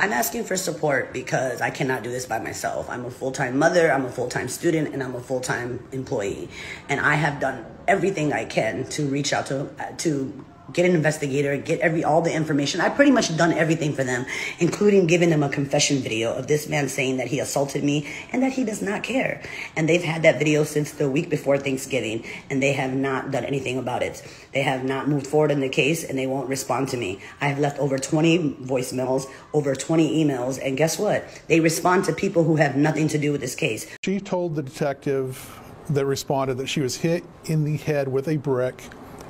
I'm asking for support because I cannot do this by myself. I'm a full time mother, I'm a full time student, and I'm a full time employee. And I have done everything I can to reach out to, uh, to get an investigator, get every all the information. I pretty much done everything for them, including giving them a confession video of this man saying that he assaulted me and that he does not care. And they've had that video since the week before Thanksgiving, and they have not done anything about it. They have not moved forward in the case, and they won't respond to me. I have left over 20 voicemails, over 20 emails, and guess what? They respond to people who have nothing to do with this case. She told the detective that responded that she was hit in the head with a brick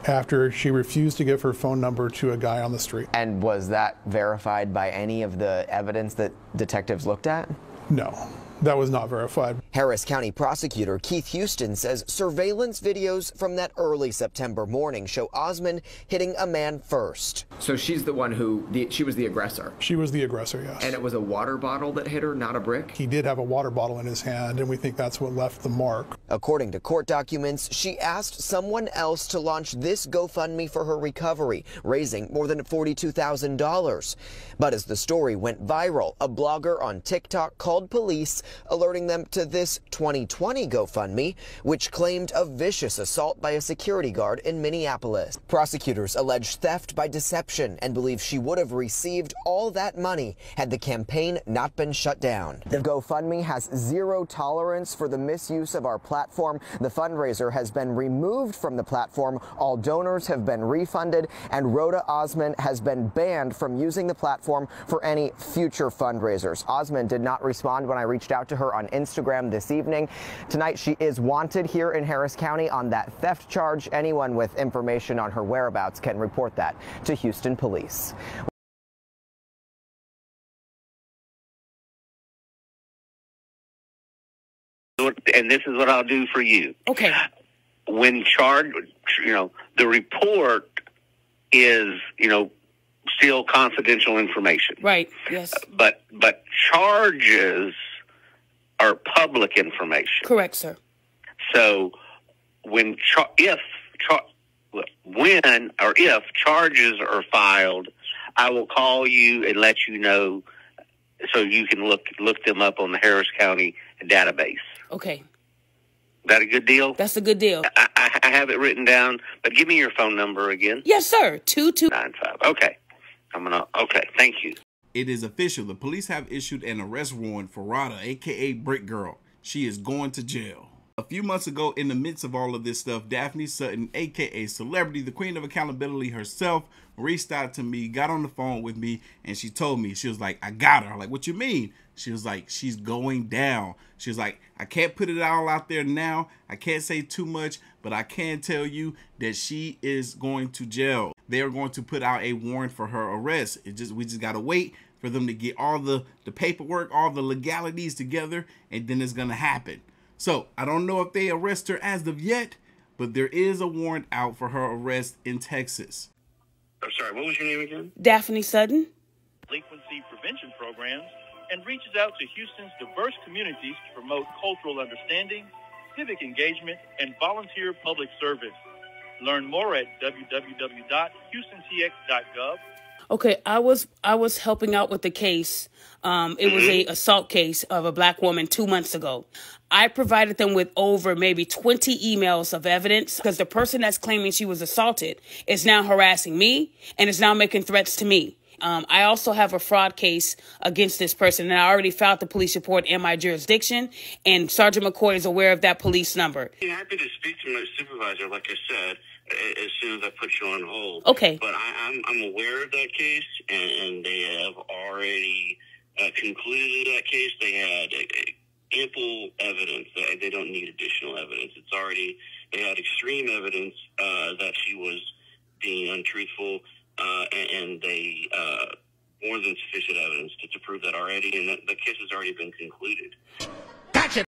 after she refused to give her phone number to a guy on the street. And was that verified by any of the evidence that detectives looked at? No. That was not verified. Harris County prosecutor Keith Houston says surveillance videos from that early September morning show Osmond hitting a man first. So she's the one who, the, she was the aggressor? She was the aggressor, yes. And it was a water bottle that hit her, not a brick? He did have a water bottle in his hand, and we think that's what left the mark. According to court documents, she asked someone else to launch this GoFundMe for her recovery, raising more than $42,000. But as the story went viral, a blogger on TikTok called police alerting them to this 2020 GoFundMe, which claimed a vicious assault by a security guard in Minneapolis. Prosecutors allege theft by deception and believe she would have received all that money had the campaign not been shut down. The GoFundMe has zero tolerance for the misuse of our platform. The fundraiser has been removed from the platform. All donors have been refunded, and Rhoda Osmond has been banned from using the platform for any future fundraisers. Osmond did not respond when I reached out to her on Instagram this evening. Tonight, she is wanted here in Harris County on that theft charge. Anyone with information on her whereabouts can report that to Houston Police. And this is what I'll do for you. Okay. When charged, you know, the report is, you know, still confidential information. Right. Yes. But but charges are public information. Correct, sir. So when char- if char- when or if charges are filed, I will call you and let you know so you can look look them up on the Harris County database. Okay. That a good deal? That's a good deal. I, I, I have it written down, but give me your phone number again. Yes, sir. Two two nine five. Okay. I'm gonna. Okay. Thank you. It is official. The police have issued an arrest warrant for Rhoda, aka Brick Girl. She is going to jail. A few months ago, in the midst of all of this stuff, Daphne Sutton, aka Celebrid, the queen of accountability herself, reached out to me, got on the phone with me, and she told me, she was like, I got her. I'm like, what you mean? She was like, she's going down. She was like, I can't put it all out there now. I can't say too much, but I can tell you that she is going to jail. They are going to put out a warrant for her arrest. It just we just gotta wait for them to get all the the paperwork, all the legalities together, and then it's gonna happen. So I don't know if they arrest her as of yet, but there is a warrant out for her arrest in Texas. I'm sorry, what was your name again? Daphne Sutton. Delinquency prevention programs and reaches out to Houston's diverse communities to promote cultural understanding, civic engagement, and volunteer public service. Learn more at www.houstontx.gov. Okay, I was I was helping out with the case. Um, it was a assault case of a black woman two months ago. I provided them with over maybe 20 emails of evidence because the person that's claiming she was assaulted is now harassing me and is now making threats to me. Um, I also have a fraud case against this person, and I already filed the police report in my jurisdiction. And Sergeant McCoy is aware of that police number. I'm happy to speak to my supervisor, like I said, as soon as I put you on hold. Okay. But I, I'm I'm aware of that case, and, and they have already uh, concluded that case. They had uh, ample evidence that they don't need additional evidence. It's already they had extreme evidence uh, that she was being untruthful uh, and, and they uh, more than sufficient evidence to, to prove that already, and that the case has already been concluded. Gotcha.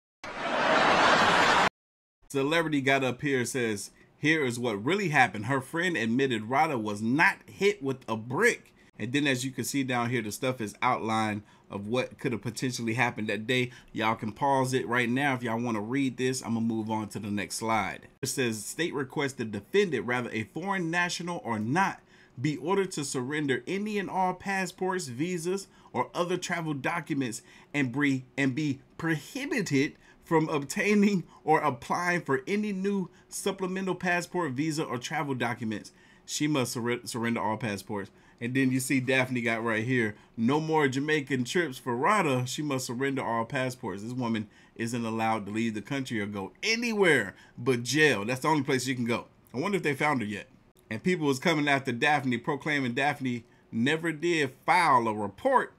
Celebrid got up here says, "Here is what really happened. Her friend admitted Rhoda was not hit with a brick." And then as you can see down here, the stuff is outlined of what could have potentially happened that day. Y'all can pause it right now if y'all want to read this. I'm going to move on to the next slide. It says, state requests the defendant, rather a foreign national or not, be ordered to surrender any and all passports, visas, or other travel documents and be, and be prohibited from obtaining or applying for any new supplemental passport, visa, or travel documents. She must sur surrender all passports. And then you see Daphne got right here. No more Jamaican trips for Rhoda. She must surrender all passports. This woman isn't allowed to leave the country or go anywhere but jail. That's the only place she can go. I wonder if they found her yet. And people was coming after Daphne, proclaiming Daphne never did file a report.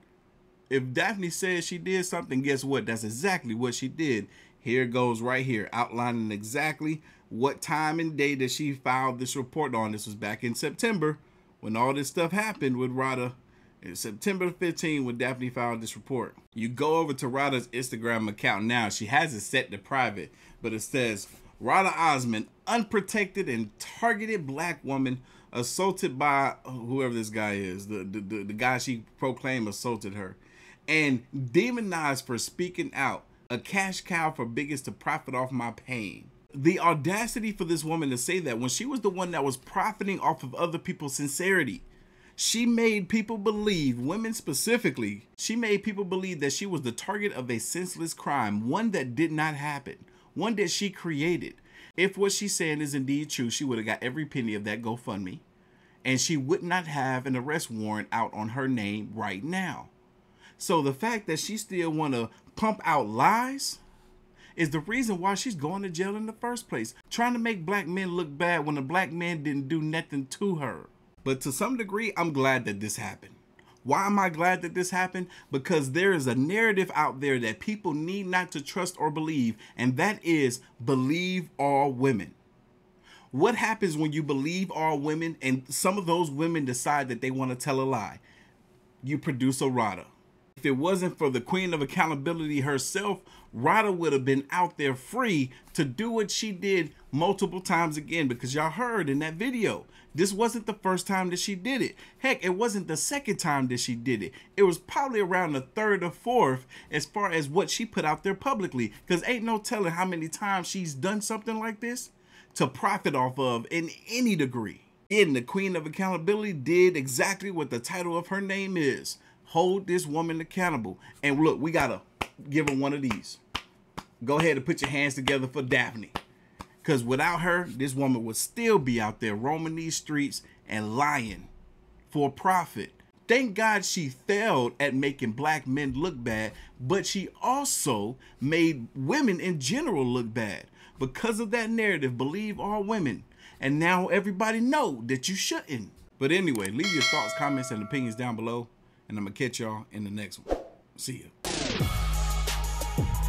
If Daphne says she did something, guess what? That's exactly what she did. Here goes right here, outlining exactly what time and day that she filed this report on. This was back in September when all this stuff happened with Rhoda. In September 15 when Daphne filed this report. You go over to Rhoda's Instagram account now. She has it set to private, but it says Rhoda Osman, unprotected and targeted black woman assaulted by whoever this guy is, the, the, the, the guy she proclaimed assaulted her, and demonized for speaking out, a cash cow for bigots to profit off my pain the audacity for this woman to say that when she was the one that was profiting off of other people's sincerity. She made people believe, women specifically, she made people believe that she was the target of a senseless crime, one that did not happen, one that she created. If what she's saying is indeed true, she would have got every penny of that GoFundMe, and she would not have an arrest warrant out on her name right now. So the fact that she still want to pump out lies, is the reason why she's going to jail in the first place. Trying to make black men look bad when a black man didn't do nothing to her. But to some degree, I'm glad that this happened. Why am I glad that this happened? Because there is a narrative out there that people need not to trust or believe, and that is believe all women. What happens when you believe all women and some of those women decide that they want to tell a lie? You produce a rada. If it wasn't for the queen of accountability herself, Rhoda would have been out there free to do what she did multiple times again because y'all heard in that video. This wasn't the first time that she did it. Heck, it wasn't the second time that she did it. It was probably around the third or fourth as far as what she put out there publicly because ain't no telling how many times she's done something like this to profit off of in any degree. And the queen of accountability did exactly what the title of her name is hold this woman accountable. And look, we gotta give her one of these. Go ahead and put your hands together for Daphne. Because without her, this woman would still be out there roaming these streets and lying for profit. Thank God she failed at making black men look bad, but she also made women in general look bad. Because of that narrative, believe all women. And now everybody know that you shouldn't. But anyway, leave your thoughts, comments, and opinions down below and I'm going to catch y'all in the next one. See ya.